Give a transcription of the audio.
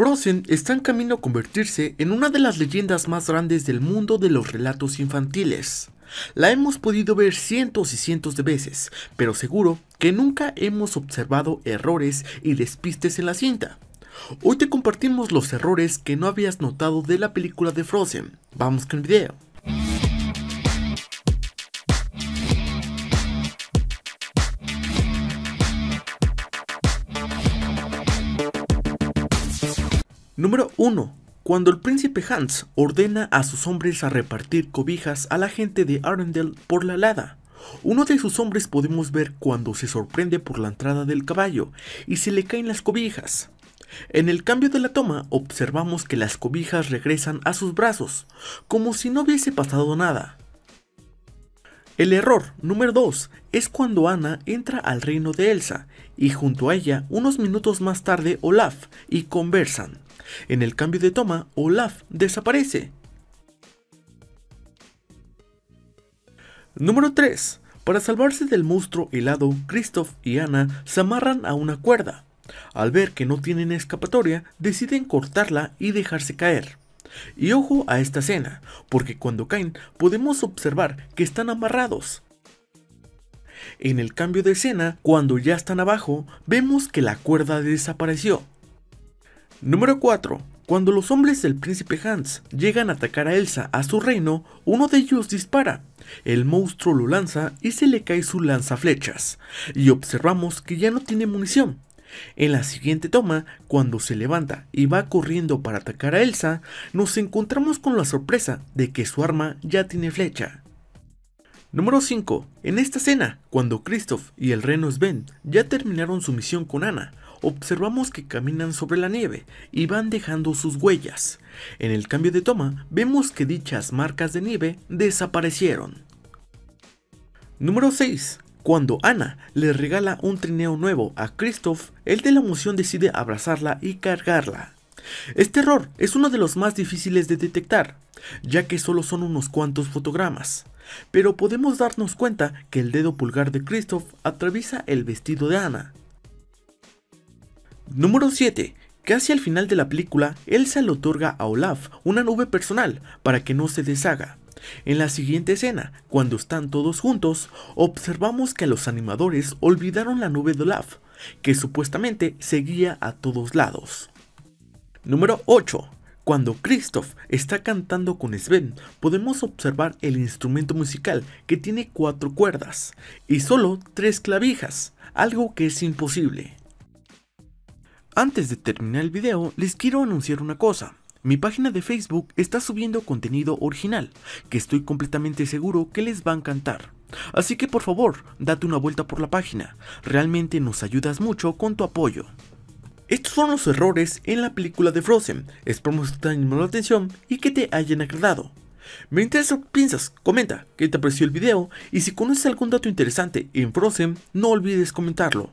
Frozen está en camino a convertirse en una de las leyendas más grandes del mundo de los relatos infantiles. La hemos podido ver cientos y cientos de veces, pero seguro que nunca hemos observado errores y despistes en la cinta. Hoy te compartimos los errores que no habías notado de la película de Frozen. Vamos con el video. Número 1. Cuando el príncipe Hans ordena a sus hombres a repartir cobijas a la gente de Arendelle por la helada. Uno de sus hombres podemos ver cuando se sorprende por la entrada del caballo y se le caen las cobijas. En el cambio de la toma observamos que las cobijas regresan a sus brazos, como si no hubiese pasado nada. El error número 2 es cuando Anna entra al reino de Elsa y junto a ella unos minutos más tarde Olaf y conversan. En el cambio de toma, Olaf desaparece. Número 3. Para salvarse del monstruo helado, Christoph y Anna se amarran a una cuerda. Al ver que no tienen escapatoria, deciden cortarla y dejarse caer. Y ojo a esta escena, porque cuando caen podemos observar que están amarrados. En el cambio de escena, cuando ya están abajo, vemos que la cuerda desapareció. Número 4. Cuando los hombres del príncipe Hans llegan a atacar a Elsa a su reino, uno de ellos dispara. El monstruo lo lanza y se le cae su lanzaflechas, y observamos que ya no tiene munición. En la siguiente toma, cuando se levanta y va corriendo para atacar a Elsa, nos encontramos con la sorpresa de que su arma ya tiene flecha. Número 5. En esta escena, cuando Christoph y el reno Sven ya terminaron su misión con Anna, observamos que caminan sobre la nieve y van dejando sus huellas. En el cambio de toma, vemos que dichas marcas de nieve desaparecieron. Número 6. Cuando Ana le regala un trineo nuevo a Christoph, él de la emoción decide abrazarla y cargarla. Este error es uno de los más difíciles de detectar, ya que solo son unos cuantos fotogramas, pero podemos darnos cuenta que el dedo pulgar de Christoph atraviesa el vestido de Ana, Número 7. Casi al final de la película, Elsa le otorga a Olaf una nube personal para que no se deshaga. En la siguiente escena, cuando están todos juntos, observamos que los animadores olvidaron la nube de Olaf, que supuestamente seguía a todos lados. Número 8. Cuando Christoph está cantando con Sven, podemos observar el instrumento musical que tiene cuatro cuerdas y solo tres clavijas, algo que es imposible. Antes de terminar el video, les quiero anunciar una cosa. Mi página de Facebook está subiendo contenido original, que estoy completamente seguro que les va a encantar. Así que por favor, date una vuelta por la página, realmente nos ayudas mucho con tu apoyo. Estos son los errores en la película de Frozen, espero que te hayan la atención y que te hayan agradado. Me interesa lo que piensas, comenta qué te pareció el video y si conoces algún dato interesante en Frozen, no olvides comentarlo.